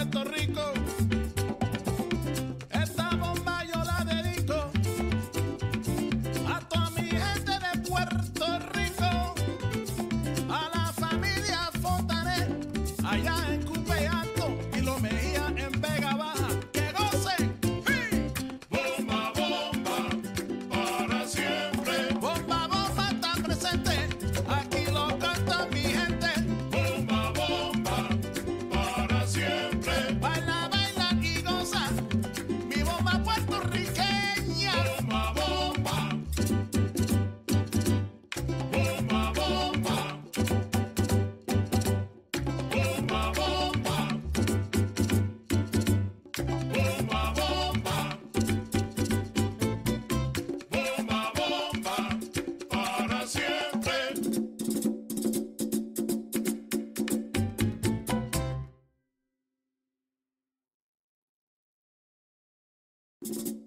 Puerto Rico. you